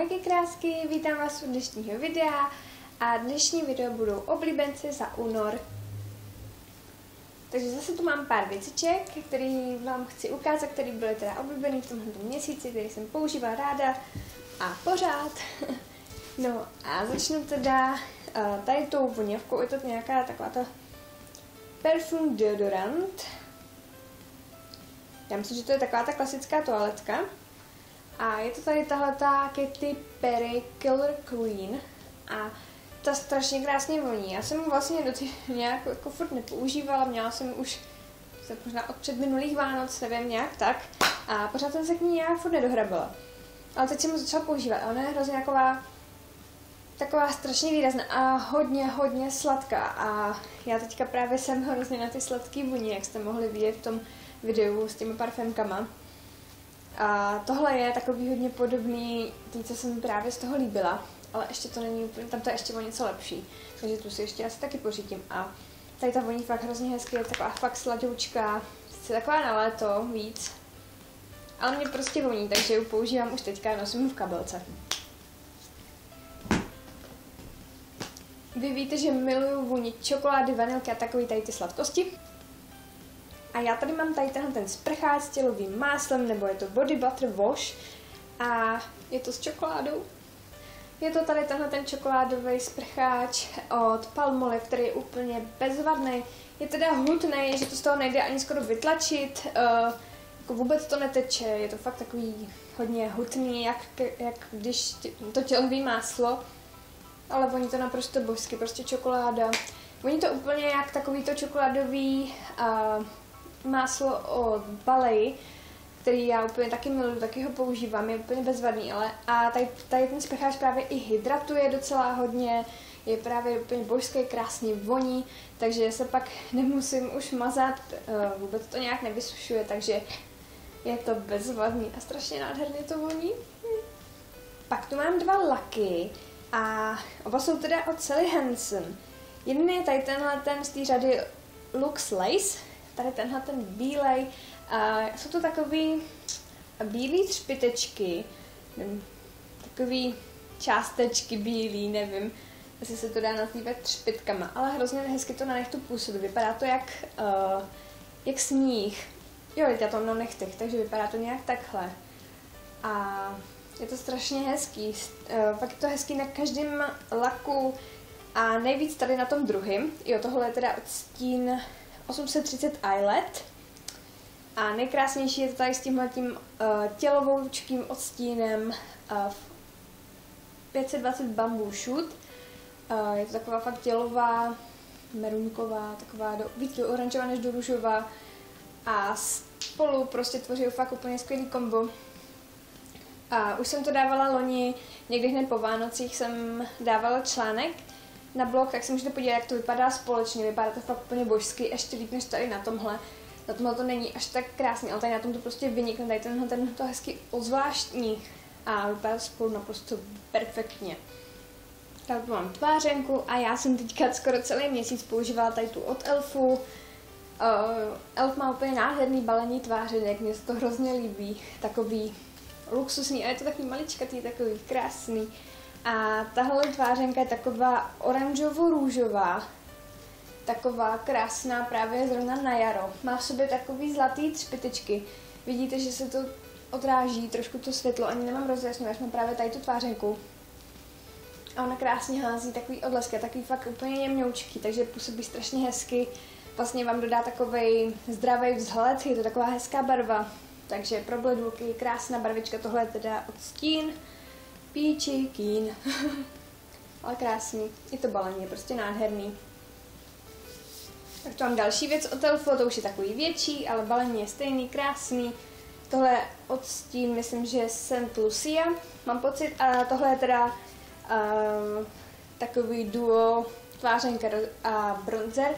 Ahojky krásky, vítám vás u dnešního videa a dnešní video budou oblíbenci za únor. Takže zase tu mám pár věciček, které vám chci ukázat, které byly teda oblíbené v tomhle měsíci, který jsem používala ráda a pořád. No a začnu teda uh, tady tou voněvkou, je to nějaká taková ta Perfume deodorant. Já myslím, že to je taková ta klasická toaletka. A je to tady tahle ta Katy Perry Killer Queen. A ta strašně krásně voní. Já jsem vlastně do ty nějak jako furt nepoužívala, měla jsem už možná od před minulých Vánoc, nevím, nějak tak. A pořád jsem se k ní nějak furt nedohrabila. Ale teď jsem ho začala používat a ona je hrozně taková, taková strašně výrazná a hodně, hodně sladká. A já teďka právě jsem hrozně na ty sladký vůni, jak jste mohli vidět v tom videu s těmi parfémkama. A tohle je takový hodně podobný, tý, co jsem právě z toho líbila, ale ještě to není úplně, tam to je ještě o něco lepší, takže tu si ještě asi taky pořídím. A tady ta voní fakt hrozně hezky, je taková fakt sladoučká, je taková na léto víc, ale mě prostě voní, takže ji používám už teďka, nosím v kabelce. Vy víte, že miluju vůni čokolády, vanilky a takový tady ty sladkosti. A já tady mám tady tenhle ten sprcháč s tělovým máslem, nebo je to body butter wash a je to s čokoládou. Je to tady tenhle ten čokoládový sprcháč od Palmolive, který je úplně bezvadný. Je teda hutný, že to z toho nejde ani skoro vytlačit, uh, jako vůbec to neteče, je to fakt takový hodně hutný, jak, jak když to tělový máslo, ale voní to naprosto božsky, prostě čokoláda. Voní to úplně jak takový to čokoládový uh, máslo od Balej, který já úplně taky miluji, taky ho používám, je úplně bezvadný, ale a tady, tady ten sprcháč právě i hydratuje docela hodně, je právě úplně božský, krásně voní, takže se pak nemusím už mazat, eh, vůbec to nějak nevysušuje, takže je to bezvadný a strašně nádherně to voní. Pak tu mám dva laky a oba jsou teda od Sally Hansen. Jeden je tady tenhle ten z té řady Lux Lace, tady tenhle ten bílej. A jsou to takový bílý třpitečky, nevím, takový částečky bílý, nevím, jestli se to dá nazývat třpitkama, ale hrozně hezky to na nechtu působí. Vypadá to jak, uh, jak sníh. Jo, já to na nechtech, takže vypadá to nějak takhle. A je to strašně hezký. Uh, pak je to hezký na každém laku a nejvíc tady na tom druhém. Jo, tohle je teda odstín 830 eyelet. A nejkrásnější je to tady s tímhletím uh, tělovoučkým odstínem uh, 520 bamboo shoot. Uh, je to taková fakt tělová, merunková, taková do, víc do oranžová než do růžová. A spolu prostě tvoří fakt úplně skvělý kombo. A už jsem to dávala loni, někdy hned po Vánocích jsem dávala článek, na blog, tak si můžete podívat, jak to vypadá společně. Vypadá to fakt úplně božsky, ještě líp než tady na tomhle. Na tomhle to není až tak krásný, ale tady na tom to prostě vynikne, tady tenhle, tenhle to hezky ozvláštní a vypadá to spolu naprosto perfektně. Tak mám tvářenku a já jsem teďka skoro celý měsíc používala tady tu od Elfu. Uh, Elf má úplně nádherný balení tvářenek, mně se to hrozně líbí, takový luxusní a je to takový maličkatý, takový krásný. A tahle tvářenka je taková oranžovo-růžová, taková krásná právě zrovna na jaro. Má v sobě takový zlatý třpitečky. Vidíte, že se to odráží trošku to světlo, ani nemám rozjasňovat, mám právě tady tu tvářenku. A ona krásně hází takový odlesky, takový fakt úplně jemňoučký, takže působí strašně hezky. Vlastně vám dodá takový zdravý vzhled, je to taková hezká barva. Takže pro bledulky krásná barvička, tohle je teda od Stín. Píči, kín. Ale krásný. I to balení je prostě nádherný. Tak to mám další věc od Elfu, to už je takový větší, ale balení je stejný, krásný. Tohle je od Stín, myslím, že St. Lucia, mám pocit. A tohle je teda um, takový duo tvářenka a bronzer.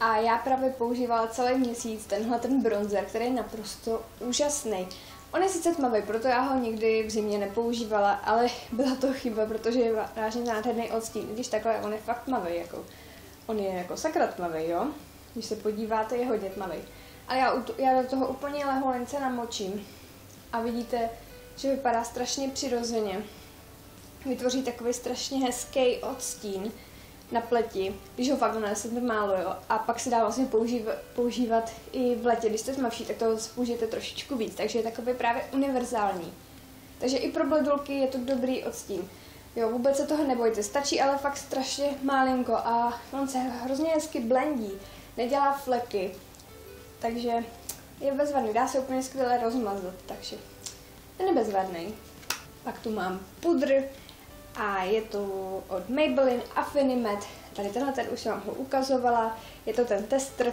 A já právě používala celý měsíc tenhle ten bronzer, který je naprosto úžasný. On je sice tmavý, proto já ho nikdy v zimě nepoužívala, ale byla to chyba, protože je vážně nádherný odstín. Když takhle, on je fakt tmavý, jako. On je jako sakra tmavý, jo? Když se podíváte, je hodně tmavý. Ale já, já do toho úplně leholince namočím a vidíte, že vypadá strašně přirozeně. vytvoří takový strašně hezký odstín na pleti, když ho fakt nanesete málo, jo. A pak se dá vlastně používat, používat i v letě, když jste tmavší, tak to použijete trošičku víc, takže je takový právě univerzální. Takže i pro bledulky je to dobrý odstín. Jo, vůbec se toho nebojte, stačí ale fakt strašně málinko a on se hrozně hezky blendí, nedělá fleky, takže je bezvadný, dá se úplně skvěle rozmazat, takže ten je bezvadný. Pak tu mám pudr a je to od Maybelline Affinimet, tady tenhle ten už jsem vám ho ukazovala, je to ten tester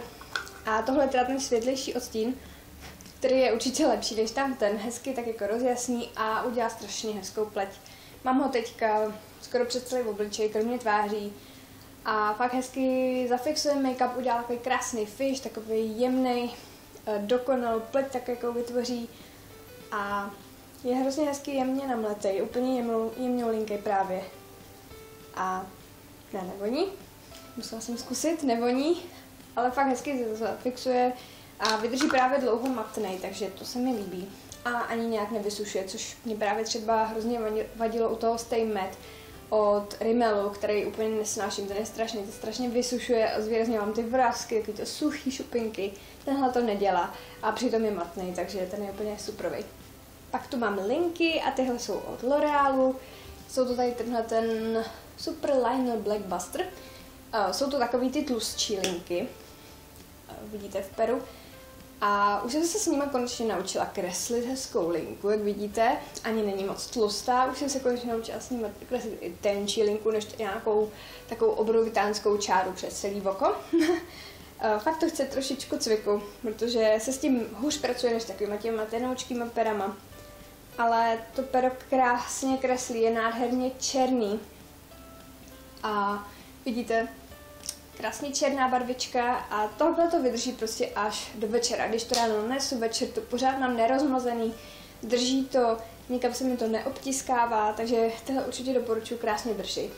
a tohle je teda ten světlejší odstín, který je určitě lepší než tam ten, hezky tak jako rozjasní a udělá strašně hezkou pleť. Mám ho teďka skoro přes celý obličej, kromě tváří. A fakt hezky zafixuje make-up, udělá takový krásný fish, takový jemný, eh, dokonal pleť tak jako vytvoří. A je hrozně hezky jemně namletej, úplně jemnou, jemňoulinký právě. A ne, nevoní. Musela jsem zkusit, nevoní, ale fakt hezky zafixuje a vydrží právě dlouho matnej, takže to se mi líbí a ani nějak nevysušuje, což mě právě třeba hrozně vadilo u toho Stay Matte od Rimmelu, který úplně nesnáším, ten je strašný, to strašně vysušuje a zvýrazně mám ty vrázky, taky to suchý šupinky, tenhle to nedělá a přitom je matný, takže ten je úplně superový. Pak tu mám linky a tyhle jsou od L'Orealu, jsou to tady tenhle ten Super Liner Black Buster, uh, jsou to takový ty tlustší linky, uh, vidíte v peru, a už jsem se s nimi konečně naučila kreslit hezkou linku, jak vidíte, ani není moc tlustá, už jsem se konečně naučila s nimi kreslit i tenčí linku, než nějakou takovou obrovitánskou čáru přes celý oko. Eh, fakt to chce trošičku cviku, protože se s tím hůř pracuje než takovýma těma tenoučkýma perama. Ale to pero krásně kreslí, je nádherně černý. A vidíte, krásně černá barvička a tohle to vydrží prostě až do večera. Když to ráno nesu, večer to pořád mám nerozmazený, drží to, nikam se mi to neobtiskává, takže tohle určitě doporučuji, krásně drží.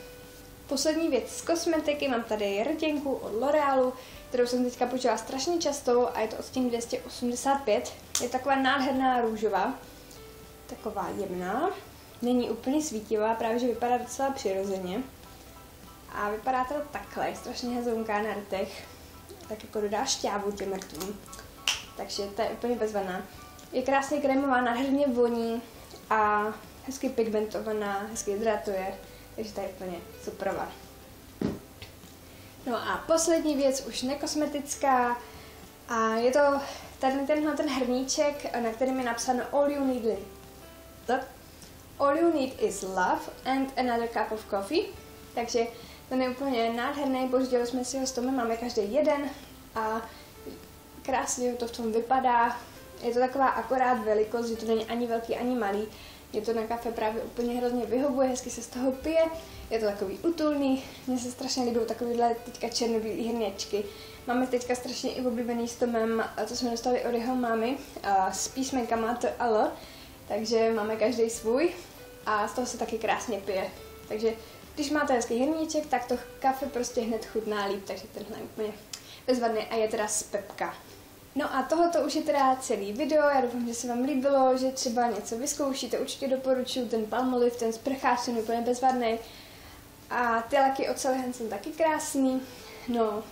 Poslední věc z kosmetiky, mám tady rtěnku od L'Orealu, kterou jsem teďka používala strašně často a je to odstín 285. Je taková nádherná růžová, taková jemná, není úplně svítivá, právě že vypadá docela přirozeně. A vypadá to takhle, je strašně hezonká na rtech. Tak jako dodá šťávu těm rtům. Takže to je úplně bezvaná. Je krásně krémová, nádherně voní a hezky pigmentovaná, hezky hydratuje. Takže to je úplně superová. No a poslední věc, už nekosmetická. A je to tady tenhle ten hrníček, na kterém je napsáno All you need is All you need is love and another cup of coffee. Takže ten je úplně nádherný, pořídili jsme si ho s tom, máme každý jeden a krásně to v tom vypadá. Je to taková akorát velikost, že to není ani velký, ani malý. Je to na kafe právě úplně hrozně vyhovuje, hezky se z toho pije. Je to takový utulný, mně se strašně líbí takovýhle teďka černobílý hrněčky. Máme teďka strašně i oblíbený s Tomem, co jsme dostali od jeho mámy, s písmenkama T a L, takže máme každý svůj a z toho se taky krásně pije. Takže když máte hezký hrníček, tak to kafe prostě hned chutná líp, takže tenhle je úplně bezvadný a je teda z pepka. No a tohoto už je teda celý video, já doufám, že se vám líbilo, že třeba něco vyzkoušíte, určitě doporučuji ten palmolive, ten sprcháč, ten úplně bezvadný. A ty laky od Salihan jsou taky krásný, no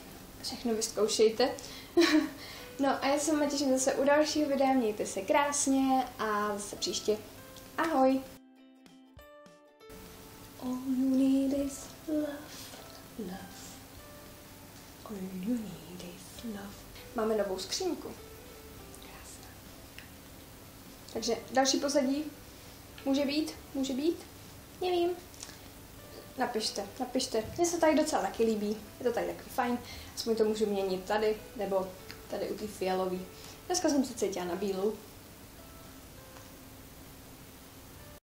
všechno vyzkoušejte. no a já se vám těším zase u dalšího videa, mějte se krásně a zase příště. Ahoj! All you need is love, love. All you need is love. Máme novou skřínku. Krásná. Takže další pozadí může být, může být, nevím. Napište, napište. Mně se tady docela taky líbí, je to tady takový fajn. Aspoň to můžu měnit tady, nebo tady u té fialové. Dneska jsem se cítila na bílou,